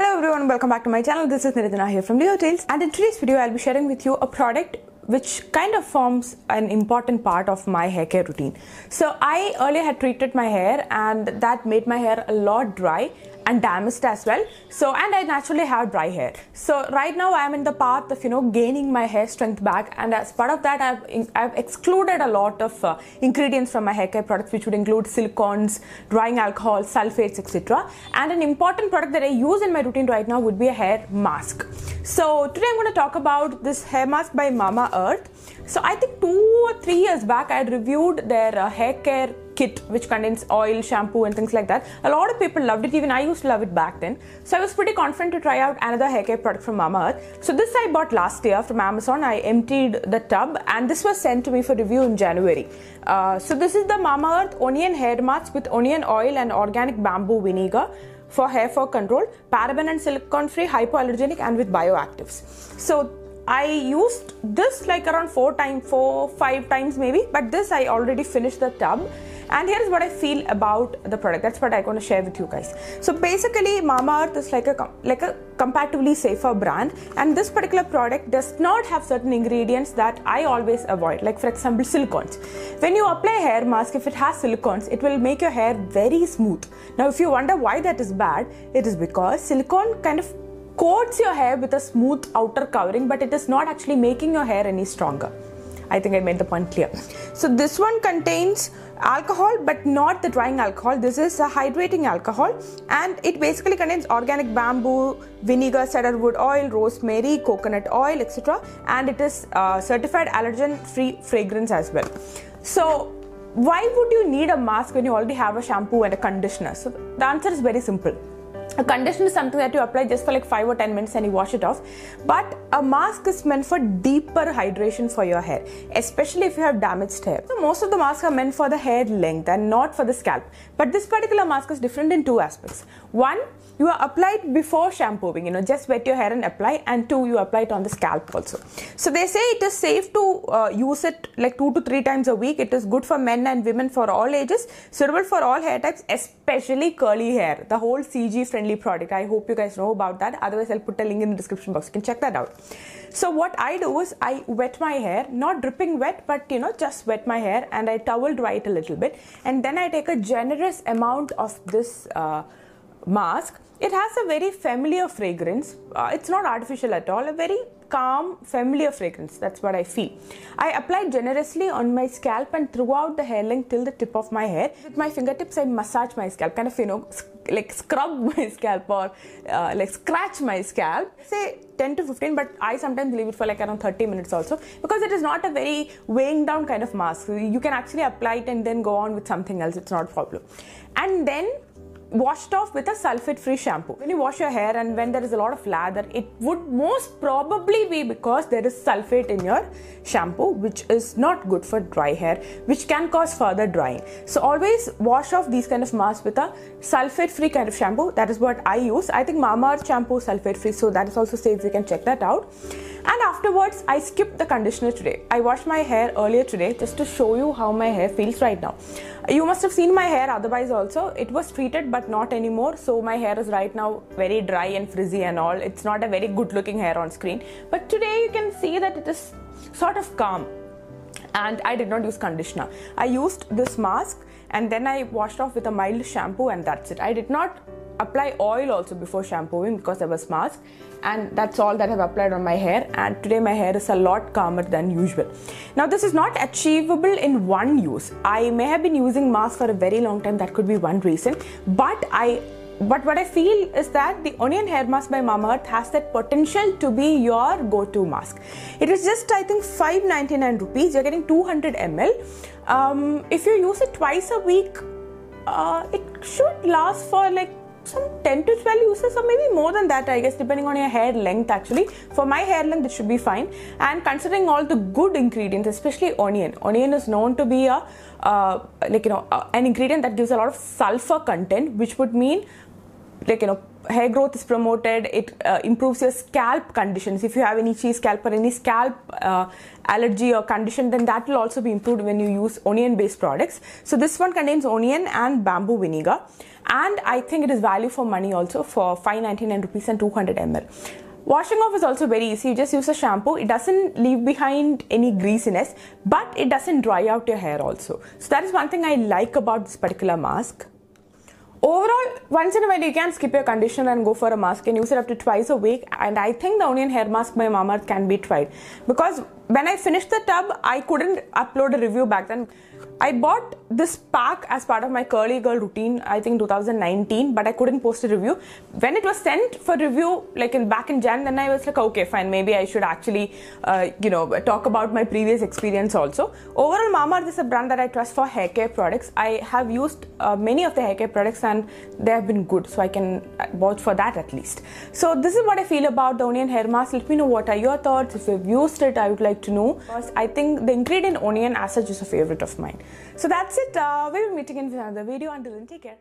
Hello everyone, welcome back to my channel. This is Niranjana here from Leo Tales and in today's video I'll be sharing with you a product which kind of forms an important part of my hair care routine. So I earlier had treated my hair and that made my hair a lot dry and damaged as well. So and I naturally have dry hair. So right now I am in the path of you know gaining my hair strength back and as part of that I've, I've excluded a lot of uh, ingredients from my hair care products which would include silicones, drying alcohol, sulfates etc. And an important product that I use in my routine right now would be a hair mask. So today I'm going to talk about this hair mask by Mama Earth. So I think two or three years back I had reviewed their uh, hair care kit which contains oil, shampoo and things like that. A lot of people loved it, even I used to love it back then. So I was pretty confident to try out another hair care product from Mama Earth. So this I bought last year from Amazon. I emptied the tub and this was sent to me for review in January. Uh, so this is the Mama Earth onion hair mask with onion oil and organic bamboo vinegar for hair fall control, paraben and silicone free, hypoallergenic and with bioactives. So I used this like around four times, four, five times maybe, but this I already finished the tub. And here is what I feel about the product. That's what I'm going to share with you guys. So basically, Mama Earth is like a like a comparatively safer brand, and this particular product does not have certain ingredients that I always avoid. Like for example, silicones. When you apply hair mask, if it has silicones, it will make your hair very smooth. Now, if you wonder why that is bad, it is because silicone kind of coats your hair with a smooth outer covering, but it is not actually making your hair any stronger. I think I made the point clear. So this one contains alcohol but not the drying alcohol. This is a hydrating alcohol and it basically contains organic bamboo, vinegar, cedarwood oil, rosemary, coconut oil, etc. And it is uh, certified allergen free fragrance as well. So why would you need a mask when you already have a shampoo and a conditioner? So the answer is very simple a conditioner is something that you apply just for like 5 or 10 minutes and you wash it off. But a mask is meant for deeper hydration for your hair, especially if you have damaged hair. So most of the masks are meant for the hair length and not for the scalp. But this particular mask is different in two aspects. One, you are applied before shampooing, you know, just wet your hair and apply. And two, you apply it on the scalp also. So they say it is safe to uh, use it like two to three times a week. It is good for men and women for all ages, suitable for all hair types, especially curly hair. The whole CG friendly product. I hope you guys know about that. Otherwise, I'll put a link in the description box. You can check that out. So what I do is I wet my hair, not dripping wet, but you know, just wet my hair and I towel dry it a little bit. And then I take a generous amount of this uh, mask it has a very familiar fragrance. Uh, it's not artificial at all, a very calm, familiar fragrance. That's what I feel. I apply generously on my scalp and throughout the hair length till the tip of my hair. With my fingertips, I massage my scalp, kind of, you know, like scrub my scalp or uh, like scratch my scalp. Say 10 to 15, but I sometimes leave it for like around 30 minutes also because it is not a very weighing down kind of mask. You can actually apply it and then go on with something else. It's not a problem. And then washed off with a sulfate free shampoo. When you wash your hair and when there is a lot of lather, it would most probably be because there is sulfate in your shampoo, which is not good for dry hair, which can cause further drying. So always wash off these kind of masks with a sulfate free kind of shampoo. That is what I use. I think Mama shampoo sulfate free, so that is also safe. You can check that out. Afterwards, I skipped the conditioner today. I washed my hair earlier today just to show you how my hair feels right now. You must have seen my hair otherwise also. It was treated but not anymore. So my hair is right now very dry and frizzy and all. It's not a very good looking hair on screen. But today you can see that it is sort of calm. And I did not use conditioner. I used this mask and then I washed off with a mild shampoo and that's it. I did not apply oil also before shampooing because there was mask and that's all that I've applied on my hair and today my hair is a lot calmer than usual. Now this is not achievable in one use. I may have been using mask for a very long time that could be one reason but I but what I feel is that the onion hair mask by Mama Earth has that potential to be your go-to mask. It is just I think 5.99 rupees. You're getting 200 ml. Um, if you use it twice a week, uh, it should last for like some 10 to 12 uses or maybe more than that i guess depending on your hair length actually. For my hair length it should be fine. And considering all the good ingredients especially onion. Onion is known to be a uh, like you know uh, an ingredient that gives a lot of sulfur content which would mean like you know hair growth is promoted. It uh, improves your scalp conditions. If you have any itchy scalp or any scalp uh, allergy or condition, then that will also be improved when you use onion-based products. So this one contains onion and bamboo vinegar, and I think it is value for money also for 599 rupees and 200 ml. Washing off is also very easy. You just use a shampoo. It doesn't leave behind any greasiness, but it doesn't dry out your hair also. So that is one thing I like about this particular mask. Overall, once in a while you can skip your conditioner and go for a mask and use it up to twice a week. And I think the onion hair mask by Mamaearth can be tried because when I finished the tub, I couldn't upload a review back then. I bought this pack as part of my curly girl routine, I think 2019, but I couldn't post a review. When it was sent for review, like in back in Jan, then I was like, okay, fine, maybe I should actually, uh, you know, talk about my previous experience also. Overall, Mamaearth is a brand that I trust for hair care products. I have used uh, many of the hair care products and they have been good, so I can vouch for that at least. So this is what I feel about the onion hair mask. Let me know what are your thoughts. If you've used it, I would like to know. Because I think the ingredient onion as such is a favorite of mine. So that's it. Uh, we'll be meeting in another video. Until then, take care.